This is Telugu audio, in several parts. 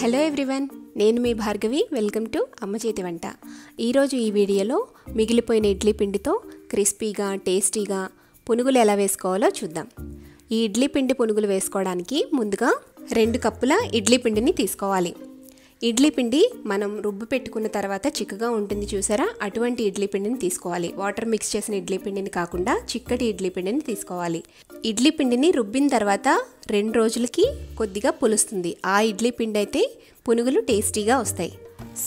హలో ఎవ్రీవన్ నేను మీ భార్గవి వెల్కమ్ టు అమ్మ చేతి వంట. ఈరోజు ఈ వీడియోలో మిగిలిపోయిన ఇడ్లీ పిండితో క్రిస్పీగా టేస్టీగా పునుగులు ఎలా వేసుకోవాలో చూద్దాం. ఈ ఇడ్లీ పిండి పునుగులు వేసుకోవడానికి ముందుగా రెండు కప్పుల ఇడ్లీ పిండిని తీసుకోవాలి. ఇడ్లీ పిండి మనం రుబ్బు పెట్టుకున్న తర్వాత చిక్కగా ఉంటుంది చూసారా? అటువంటి ఇడ్లీ పిండిని తీసుకోవాలి. వాటర్ మిక్స్ చేసిన ఇడ్లీ పిండిని కాకుండా చిక్కటి ఇడ్లీ పిండిని తీసుకోవాలి. ఇడ్లీ పిండిని రుబ్బిన తర్వాత రెండు రోజులకి కొద్దిగా పులుస్తుంది. ఆ ఇడ్లీ పిండి అయితే పునుగులు టేస్టీగా వస్తాయి.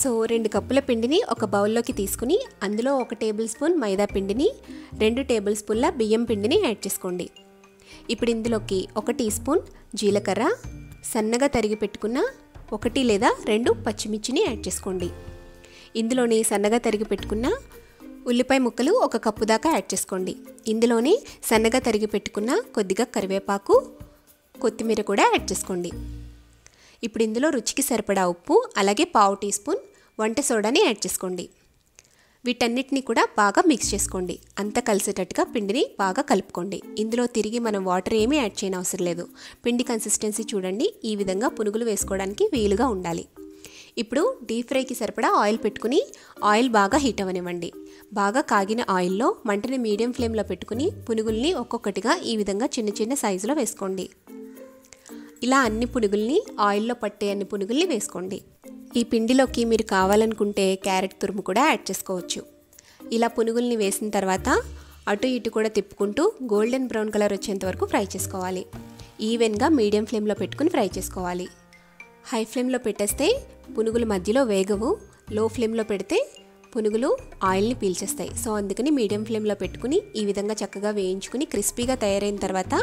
సో రెండు కప్పుల పిండిని ఒక బౌల్లోకి తీసుకుని అందులో ఒక టేబుల్ స్పూన్ మైదా పిండిని రెండు టేబుల్ స్పూన్ల బియ్యం పిండిని యాడ్ చేసుకోండి. ఇప్పుడు ఇందులోకి ఒక టీ స్పూన్ జీలకర్ర సన్నగా తరిగి పెట్టుకున్న ఒకటి లేదా రెండు పచ్చిమిర్చిని యాడ్ చేసుకోండి. ఇందులోని సన్నగా తరిగి పెట్టుకున్న ఉల్లిపాయ ముక్కలు ఒక కప్పు దాకా యాడ్ చేసుకోండి. ఇందులోనే సన్నగా తరిగి పెట్టుకున్న కొద్దిగా కరివేపాకు కొత్తిమీర కూడా యాడ్ చేసుకోండి. ఇప్పుడు ఇందులో రుచికి సరిపడా ఉప్పు అలాగే పావు టీ స్పూన్ వంట సోడాని యాడ్ చేసుకోండి. వీటన్నిటిని కూడా బాగా మిక్స్ చేసుకోండి. అంత కలిసేటట్టుగా పిండిని బాగా కలుపుకోండి. ఇందులో తిరిగి మనం వాటర్ ఏమీ యాడ్ చేయని అవసరం లేదు. పిండి కన్సిస్టెన్సీ చూడండి. ఈ విధంగా పునుగులు వేసుకోవడానికి వీలుగా ఉండాలి. ఇప్పుడు డీప్ ఫ్రైకి సరిపడా ఆయిల్ పెట్టుకుని ఆయిల్ బాగా హీట్ అవ్వనివ్వండి. బాగా కాగిన ఆయిల్లో మంటని మీడియం ఫ్లేమ్లో పెట్టుకుని పునుగుల్ని ఒక్కొక్కటిగా ఈ విధంగా చిన్న చిన్న సైజులో వేసుకోండి. ఇలా అన్ని పునుగుల్ని ఆయిల్లో పట్టే అన్ని పునుగుల్ని వేసుకోండి. ఈ పిండిలోకి మీరు కావాలనుకుంటే క్యారెట్ తురుము కూడా యాడ్ చేసుకోవచ్చు. ఇలా పునుగుల్ని వేసిన తర్వాత అటు ఇటు కూడా తిప్పుకుంటూ గోల్డెన్ బ్రౌన్ కలర్ వచ్చేంత వరకు ఫ్రై చేసుకోవాలి. ఈవెన్గా మీడియం ఫ్లేమ్లో పెట్టుకుని ఫ్రై చేసుకోవాలి. హై ఫ్లేమ్లో పెట్టేస్తే పునుగులు మధ్యలో వేగవు లో ఫ్లేమ్లో పెడితే పునుగులు ఆయిల్ని పీల్చేస్తాయి. సో అందుకని మీడియం ఫ్లేమ్లో పెట్టుకుని ఈ విధంగా చక్కగా వేయించుకుని క్రిస్పీగా తయారైన తర్వాత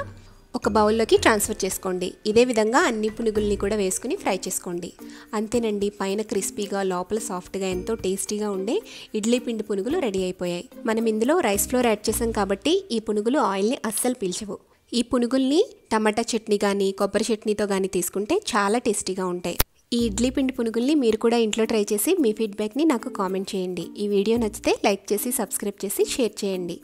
ఒక బౌల్లోకి ట్రాన్స్ఫర్ చేసుకోండి. ఇదే విధంగా అన్ని పునుగుల్ని కూడా వేసుకుని ఫ్రై చేసుకోండి. అంతేనండి పైన క్రిస్పీగా లోపల సాఫ్ట్గా ఎంతో టేస్టీగా ఉండే ఇడ్లీ పిండి పునుగులు రెడీ అయిపోయాయి. మనం ఇందులో రైస్ ఫ్లోర్ యాడ్ చేసాం కాబట్టి ఈ పునుగులు ఆయిల్ని అస్సలు పీల్చవు. ఈ పునుగుల్ని టమాటా చట్నీ కానీ కొబ్బరి చట్నీతో కానీ తీసుకుంటే చాలా టేస్టీగా ఉంటాయి. ఈ ఇడ్లీ పిండి పునుగుల్ని మీరు కూడా ఇంట్లో ట్రై చేసి మీ ఫీడ్బ్యాక్ని నాకు కామెంట్ చేయండి. ఈ వీడియో నచ్చితే లైక్ చేసి సబ్స్క్రైబ్ చేసి షేర్ చేయండి.